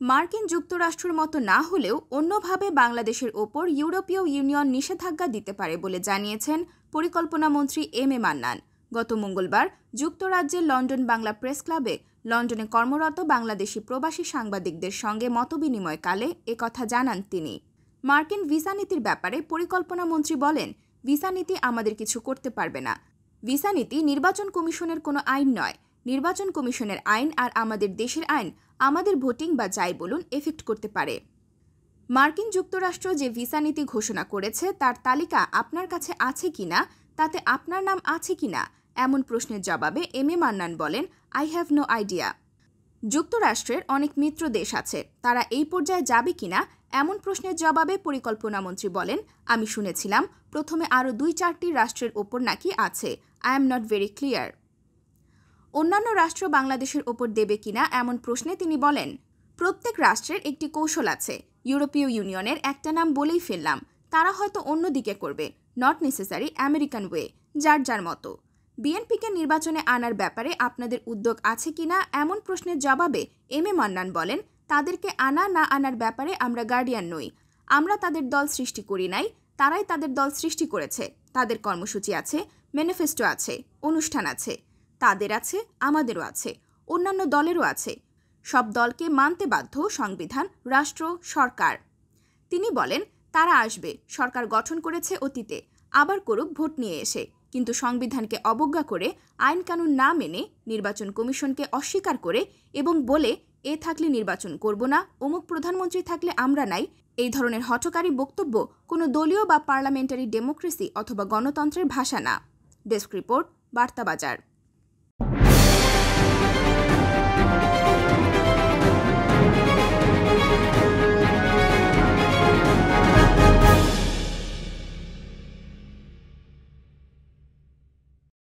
মার্কিন যুক্তরাষ্ট্রের মতো না হলেও অন্যভাবে বাংলাদেশের ওপর ইউরোপীয় ইউনিয়ন নিষেধাজ্ঞা দিতে পারে বলে জানিয়েছেন পরিকল্পনামন্ত্রী এম এ মান্নান। গত মঙ্গলবার যুক্তরাজ্যের লন্ডন বাংলা প্রেস ক্লাবে লন্ডনে কর্মরত বাংলাদেশি প্রবাসী সাংবাদিকদের সঙ্গে মতবিনিময়কালে একথা জানান তিনি। মার্কিন ভিসা নীতির ব্যাপারে পরিকল্পনামন্ত্রী বলেন, ভিসা নীতি আমাদের কিছু করতে পারবে না। ভিসা নীতি নির্বাচন কমিশনের কোনো আইন নয়। নির্বাচন কমিশনের আইন আর আমাদের দেশের আইন, আমাদের ভোটিং বা যাই বলুন, এফেক্ট করতে পারে। মার্কিন যুক্তরাষ্ট্র যে ভিসা নীতি ঘোষণা করেছে, তার তালিকা আপনার কাছে আছে কিনা তাতে আপনার নাম আছে কিনা এমন প্রশ্নের জবাবে এম এ মান্নান বলেন আই হ্যাভ নো আইডিয়া যুক্তরাষ্ট্রের অনেক মিত্র দেশ আছে, তারা এই পর্যায়ে যাবে কিনা এমন প্রশ্নের জবাবে পরিকল্পনামন্ত্রী বলেন, আমি শুনেছিলাম, প্রথমে আরও দুই চারটি রাষ্ট্রের ওপর নাকি আছে I am not very clear অন্যান্য রাষ্ট্র বাংলাদেশের ওপর দেবে কিনা এমন প্রশ্নে তিনি বলেন, প্রত্যেক রাষ্ট্রের একটি কৌশল আছে, ইউরোপীয় ইউনিয়নের একটা নাম বলেই ফেললাম। তারা হয়তো অন্য দিকে করবে নট নেসেসারি আমেরিকান ওয়ে যার যার মতো। বিএনপিকে নির্বাচনে আনার ব্যাপারে আপনাদের উদ্যোগ আছে কিনা এমন প্রশ্নের জবাবে এম এ মান্নান বলেন, তাদেরকে আনা না আনার ব্যাপারে আমরা গার্ডিয়ান নই। আমরা তাদের দল সৃষ্টি করি নাই, তারাই তাদের দল সৃষ্টি করেছে। তাদের কর্মসূচি আছে ম্যানিফেস্টো আছে, অনুষ্ঠান আছে। তাদের আছে, আমাদেরও আছে, অন্যান্য দলেরও আছে। সব দলকে মানতে বাধ্য সংবিধান, রাষ্ট্র, সরকার। তিনি বলেন, তারা আসবে, সরকার গঠন করেছে অতীতে, আবার করুক ভোট নিয়ে এসে। কিন্তু সংবিধানকে অবজ্ঞা করে আইন কানুন না মেনে নির্বাচন কমিশনকে অস্বীকার করে এবং বলে, এ থাকলে নির্বাচন করব না, অমুক প্রধানমন্ত্রী থাকলে আমরা নাই। এই ধরনের হঠকারী বক্তব্য কোনো দলীয় বা পার্লামেন্টারি ডেমোক্রেসি অথবা গণতন্ত্রের ভাষা না। Desk report, Bartabazar.